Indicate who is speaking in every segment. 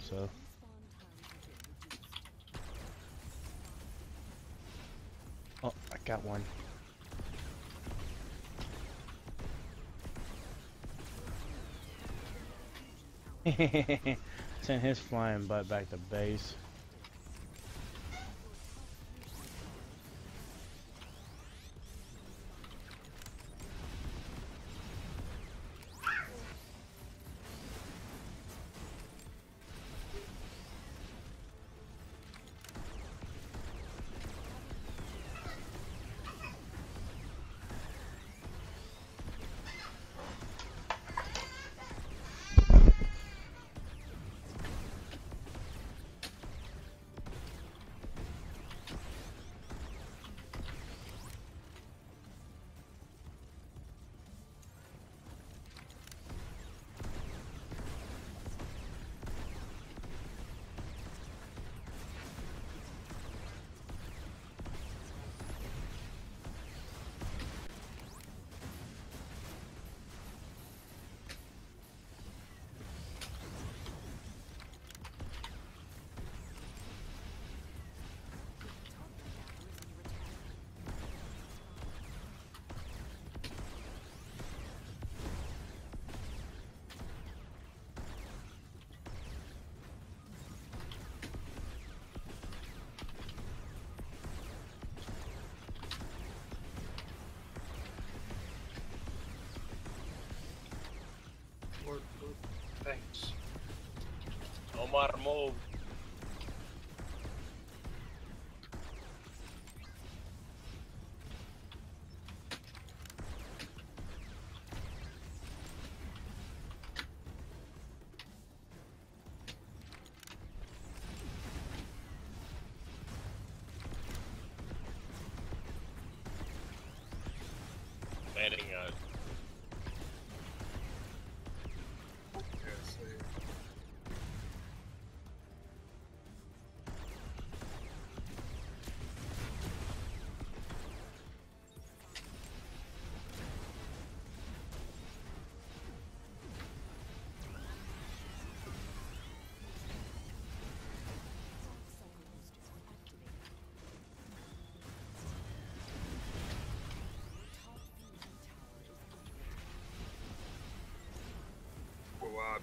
Speaker 1: hope so. Oh, I got one. Sent his flying butt back to base.
Speaker 2: Thanks.
Speaker 3: Omar, move.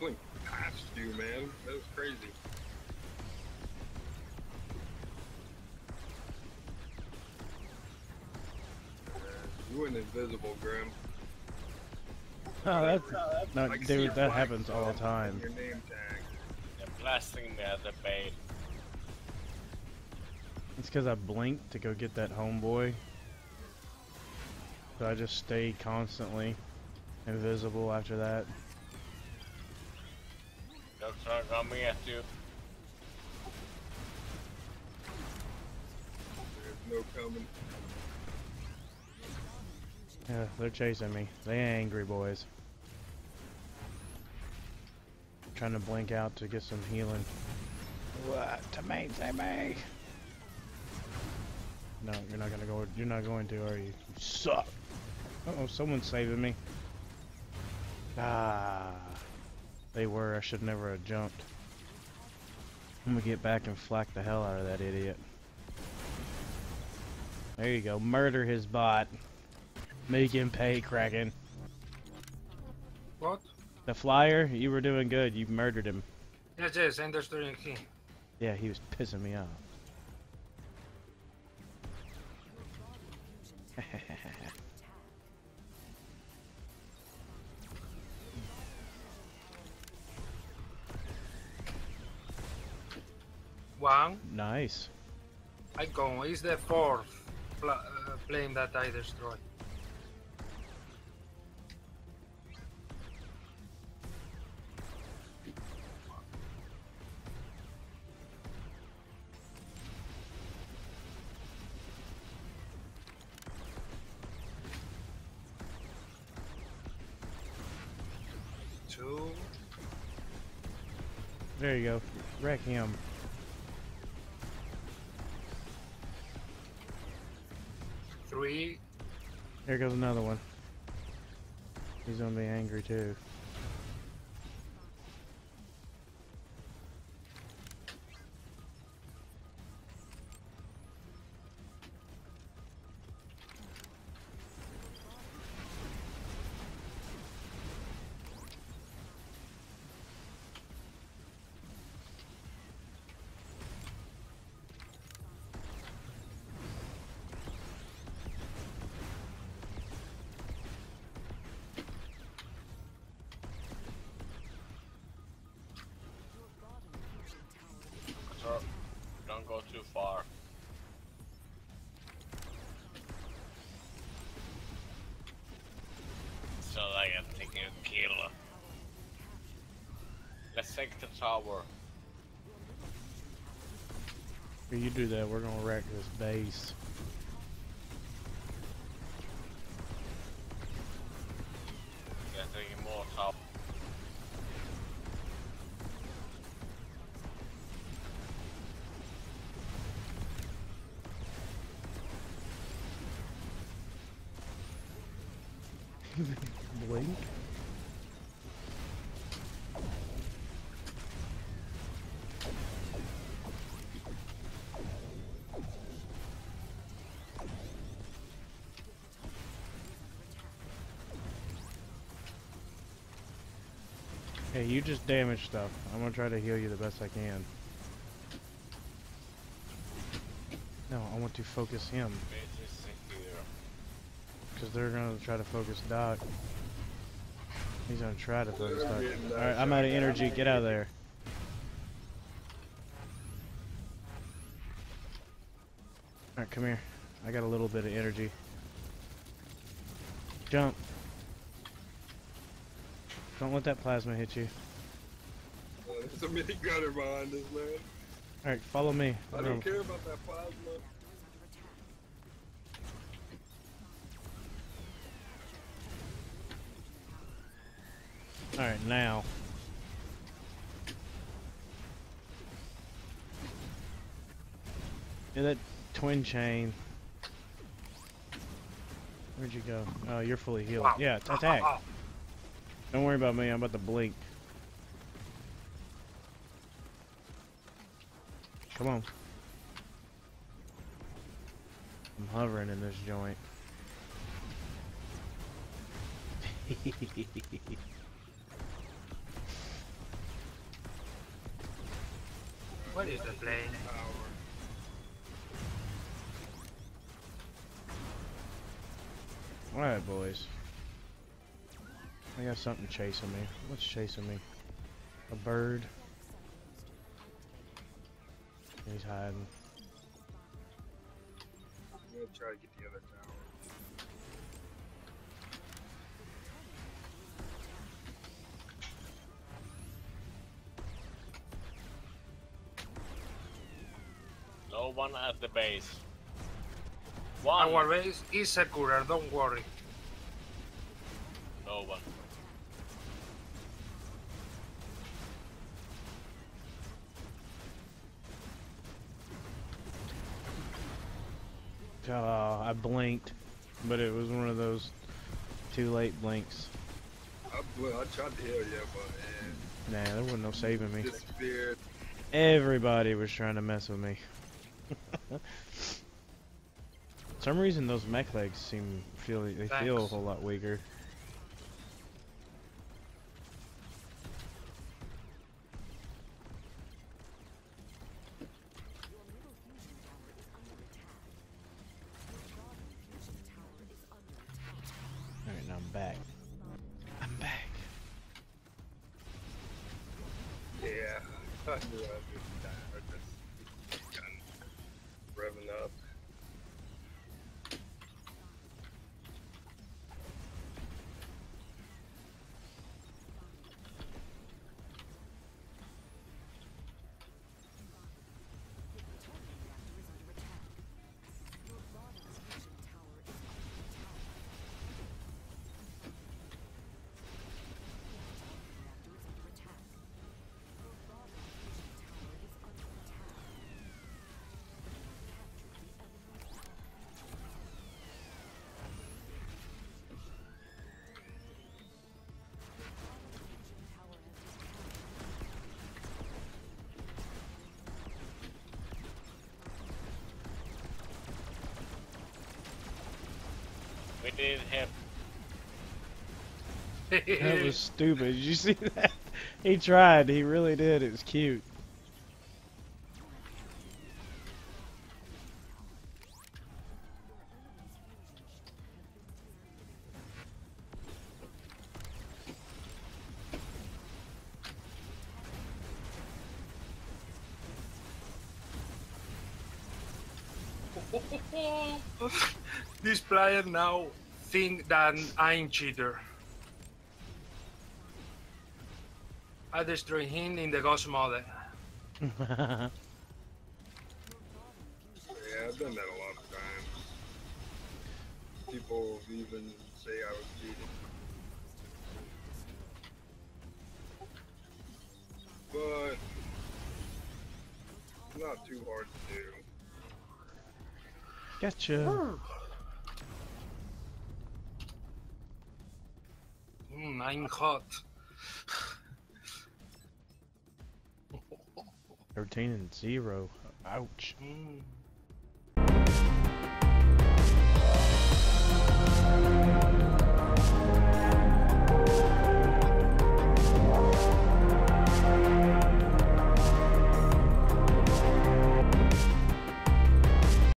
Speaker 4: Well, uh, Blink passed you, man. That was crazy. You went invisible, Grim.
Speaker 1: Oh, that's no,
Speaker 4: I can see your
Speaker 1: dude. That happens all the time.
Speaker 4: Your name tag.
Speaker 3: They're blasting me as a bait.
Speaker 1: It's because I blinked to go get that homeboy. So I just stayed constantly invisible after that.
Speaker 3: Don't start coming at you.
Speaker 4: There's no coming.
Speaker 1: Yeah, they're chasing me. They angry boys. Trying to blink out to get some healing. What? To maintain me. No, you're not gonna go. You're not going to, are you? You suck. Uh oh, someone's saving me. Ah, they were. I should never have jumped. I'm gonna get back and flack the hell out of that idiot. There you go. Murder his bot. Make him pay, Kraken.
Speaker 2: What?
Speaker 1: The flyer, you were doing good. You murdered him.
Speaker 2: Yes, yes, I'm destroying him.
Speaker 1: Yeah, he was pissing me off.
Speaker 2: One,
Speaker 1: nice.
Speaker 2: I go. Is the fourth pla uh, plane that I destroy. Two,
Speaker 1: There you go. Wreck him.
Speaker 2: Three,
Speaker 1: Here goes another one. He's gonna be angry too.
Speaker 3: Go too far. So I am taking a kill. Let's take the tower.
Speaker 1: If you do that, we're gonna wreck this base.
Speaker 3: Yeah, taking more tower.
Speaker 1: Blink. Hey, you just damage stuff. I'm gonna try to heal you the best I can. No, I want to focus him.
Speaker 3: Base is secure.
Speaker 1: Because they're gonna try to focus Doc. He's gonna try to focus Doc. Alright, I'm out of energy. Get out of there. Alright, come here. I got a little bit of energy. Jump. Don't let that plasma hit you.
Speaker 4: There's a mini gunner behind us, man.
Speaker 1: Alright, follow me.
Speaker 4: I don't
Speaker 1: um,
Speaker 4: care about that plasma.
Speaker 1: Now. Yeah, that twin chain. Where'd you go? Oh, you're fully healed.
Speaker 2: Wow.
Speaker 1: Yeah,
Speaker 2: Ah,
Speaker 1: attack. Don't worry about me, I'm about to blink. Come on. I'm hovering in this joint.
Speaker 2: What is the plane?
Speaker 4: Power.
Speaker 1: Alright, boys. I got something chasing me. What's chasing me? A bird? He's hiding.
Speaker 4: I'm gonna try to get the other tower.
Speaker 3: No one at the base. One.
Speaker 2: Our base is secure, don't worry.
Speaker 3: No one.
Speaker 1: Oh, I blinked, but it was one of those too late blinks.
Speaker 4: I, well, I tried to heal you, but
Speaker 1: Nah, there wasn't no saving me.
Speaker 4: disappeared.
Speaker 1: Everybody was trying to mess with me. some reason those mech legs seem feel they feel a whole lot weaker. Alright, now I'm back. I'm back.
Speaker 4: Yeah,
Speaker 3: It didn't hit.
Speaker 1: That was stupid. Did you see that? He tried. He really did. It was cute.
Speaker 2: this player now think that I'm cheater. I destroy him in the ghost mode.
Speaker 4: Yeah, I've done that a lot of times. People even say I was cheating. But not too hard to do.
Speaker 1: Gotcha.
Speaker 2: Mm, I'm hot.
Speaker 1: 13 and 0. Ouch.
Speaker 2: Mm.